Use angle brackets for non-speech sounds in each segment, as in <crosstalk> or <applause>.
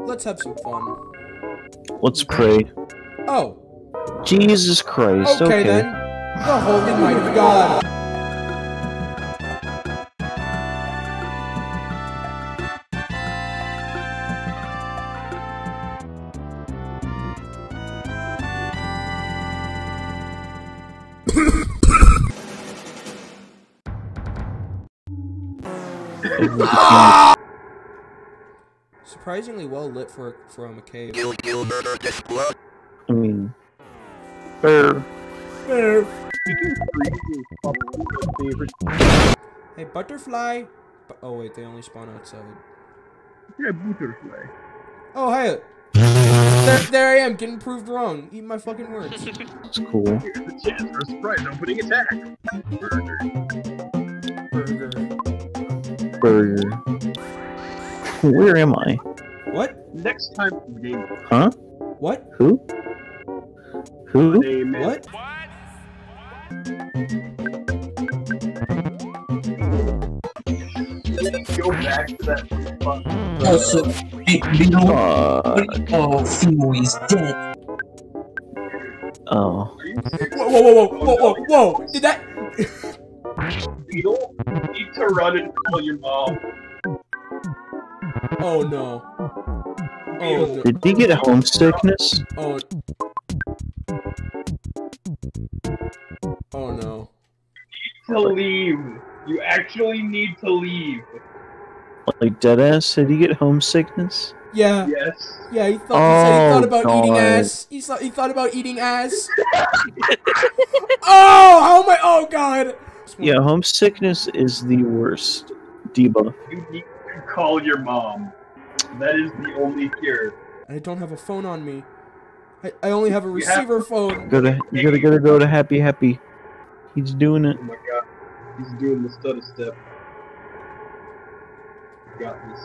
Let's have some fun. Let's pray. Oh, Jesus Christ. okay, Okay. then. The holy might of God. Surprisingly well lit for from a cave. I mean, er, Favorite. Hey, butterfly. Bu- oh wait, they only spawn outside. Yeah, butterfly. Oh hey, there, there I am getting proved wrong. Eat my fucking words. it's cool. Here's the chance for a surprise opening attack. Burger. Burger. Burger. Where am I? What? Next time game Huh? What? Who? Who? name is What? go back to that fuck. Also, Big Beetle, oh, Fimo is dead. oh. Are you serious? Whoa, whoa, whoa, whoa, whoa, whoa, whoa! Did that? Beetle? You need to run and call your mom. Oh no. Oh no. Did he get homesickness? Oh. Oh no. To leave. You actually need to leave. Like deadass? Did he get homesickness? Yeah. Yes. Yeah, he thought, he, he thought Oh, about eating ass. He thought he thought about eating ass. <laughs> oh, how am I? Oh God. Yeah, homesickness is the worst debuff. You need to call your mom. That is the only cure. I don't have a phone on me. I, I only have a You have- receiver phone. Go to you gotta gotta go to Happy Happy. He's doing it. Oh my god. He's doing the stutter step. You got this.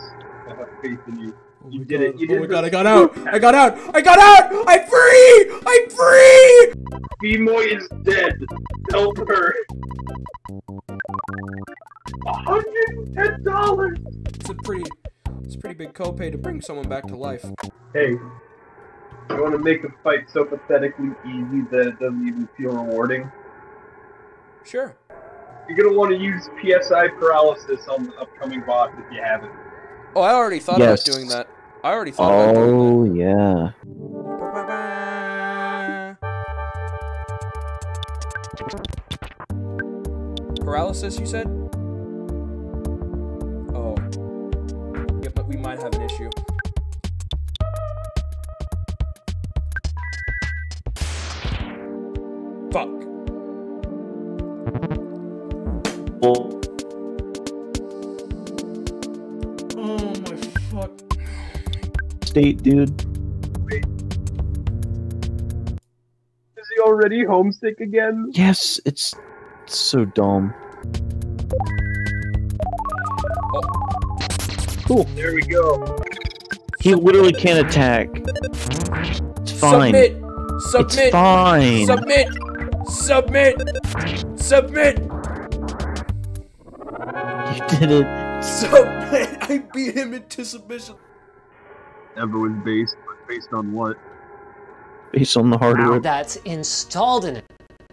I have faith in you. Oh You did God. it. You oh my god, I got out. I got out. I got out. I'm free. I'm free. Femoy is dead. Help her. $110! It's a pretty, it's a pretty big copay to bring someone back to life. Hey, you want to make the fight so pathetically easy that it doesn't even feel rewarding? Sure. You're gonna want to use PSI paralysis on the upcoming boss if you haven't. Oh, I already thought Yes. about doing that. I already thought about doing Oh yeah. Paralysis, you said? Oh. Yeah, but we might have an issue. Fuck. Oh state, dude. Is he already homesick again? Yes, it's, it's so dumb. Cool. There we go. He literally can't attack. It's fine. Submit! It's Submit! fine. Submit! Submit! Submit! You did it. Submit! <laughs> I beat him into submission. Never was based, but based on what? Based on the hardware. that's installed in it.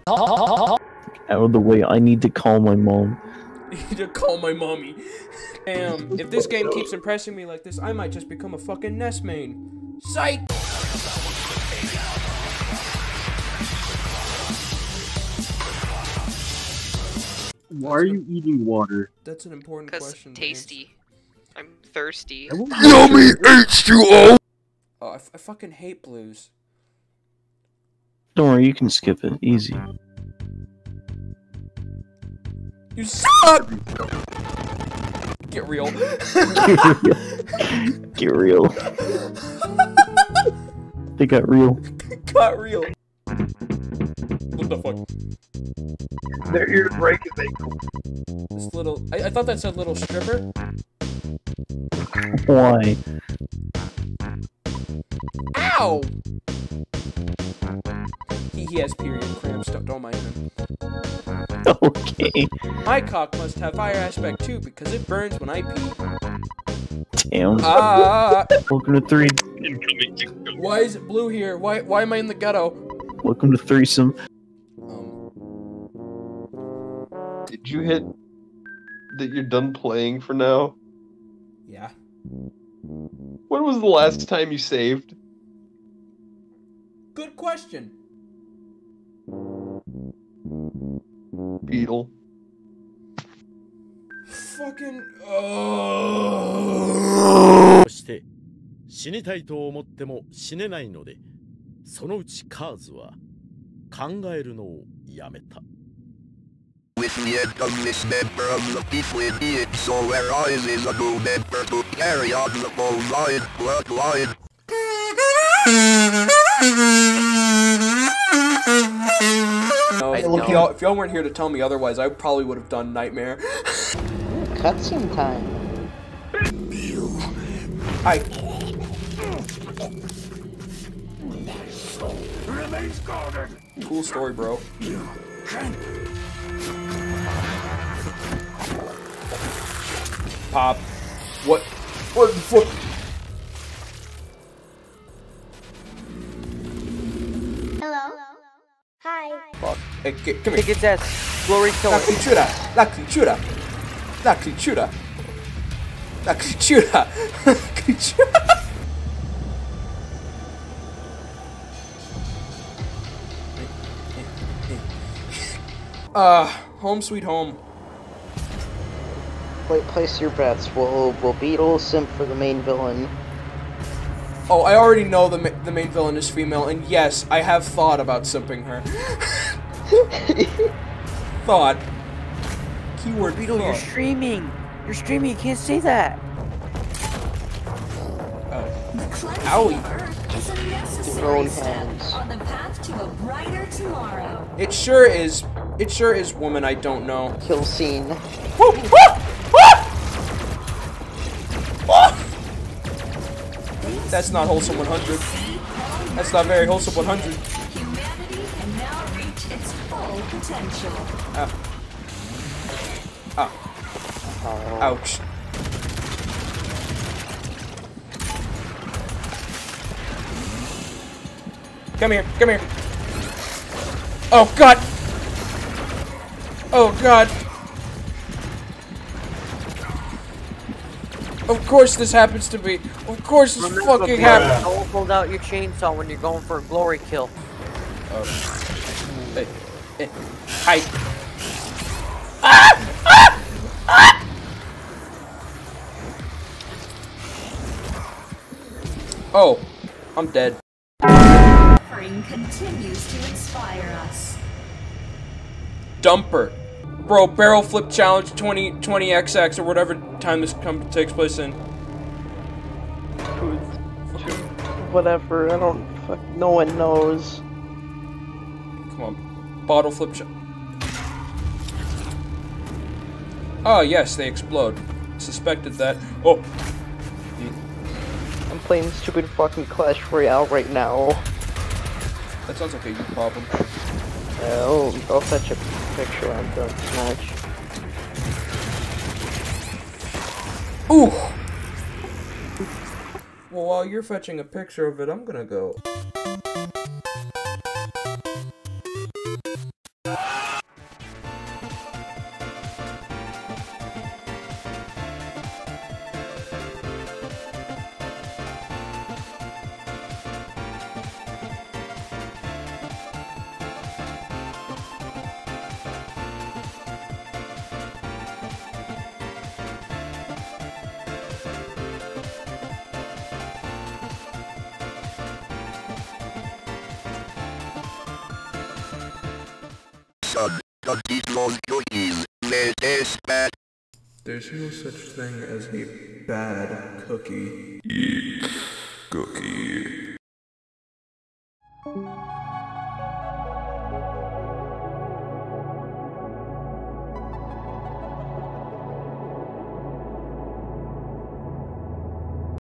Out of the way. I need to call my mom. <laughs> need to call my mommy. Damn, if this game keeps impressing me like this, I might just become a fucking Ness main. Psych! Why are you eating water? That's an important question. to answer. tasty. I'm thirsty. Yummy H2O! Oh, I, f- I fucking hate blues. Don't worry, you can skip it. Easy. You suck! Get real. <laughs> Get real. They got real. Got real. What the fuck? Their ears break if they This little. I, I thought that said little stripper. Why? Ow! He, he has period cramps. Don't, don't mind him. <laughs> Okay. My cock must have fire aspect too because it burns when I pee. Damn. Ah! Welcome to three. why is it blue here? Why why am I in the ghetto? Welcome to threesome. Um, Did you hit that you're done playing for now? yeah. When was the last time you saved? Good question. Beetle. Fucking. Oh. そして死にたいと思っても死ねないのでそのうちカーズは考えるのをやめた With the end of this member of the people in it, so arises a new member to carry on the bovine bloodline. No, if y'all, if y'all weren't here to tell me otherwise, I probably would have done Nightmare. Cutscene time. I. Cool story, bro. Pop. What? What the fuck? Hello. Hi. Fuck. Hey, g- come here. Take its ass. Glory kill La it. criatura. La criatura. La criatura. La criatura. <laughs> criatura. Uh, home sweet home. Wait, place your bets. Will will Beetle simp for the main villain? Oh, I already know the ma- the main villain is female, and yes, I have thought about simping her. <laughs> thought. Keyword Beetle, you're streaming. You're streaming. You can't say that. Uh, owie. Is a necessary Your own hands. on the path to a brighter tomorrow. It sure is. It sure is woman I don't know. Kill scene. Woo! Woo! Woo! That's not wholesome 100. That's not very wholesome 100. Humanity can now reach its full potential. Oh. Ouch. Come here, come here. Oh god! Oh god! Of course this happens to me. Of course this fucking happens. Don't hold out your chainsaw when you're going for a glory kill. Hey, hey, hi. Ah! Ah! Ah! Oh, I'm dead. Suffering continues to inspire us. Dumper. Bro, barrel flip challenge 20, 20XX or whatever time this come, takes place in. Whatever. I don't. Fuck. No one knows. Come on. Bottle flip ch- Oh, ah, yes, they explode. Suspected that. Oh, I'm playing stupid fucking Clash Royale right now. that sounds like a you problem. Oh, I'll fetch a picture on the match. Ooh! Well, while you're fetching a picture of it, I'm gonna go. Son, don't cookies. They taste bad. There's no such thing as a bad cookie. Eat cookie.